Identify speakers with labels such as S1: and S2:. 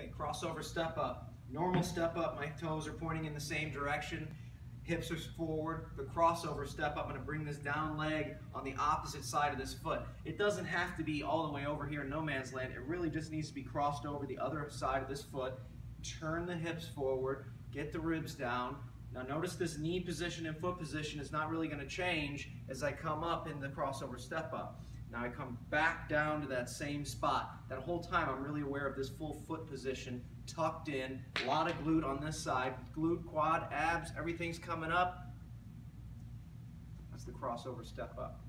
S1: Okay, crossover step up. Normal step up, my toes are pointing in the same direction. Hips are forward. The crossover step up, I'm gonna bring this down leg on the opposite side of this foot. It doesn't have to be all the way over here in no man's land. It really just needs to be crossed over the other side of this foot. Turn the hips forward, get the ribs down. Now notice this knee position and foot position is not really gonna change as I come up in the crossover step up. Now I come back down to that same spot. That whole time I'm really aware of this full foot position, tucked in, a lot of glute on this side, glute, quad, abs, everything's coming up. That's the crossover step up.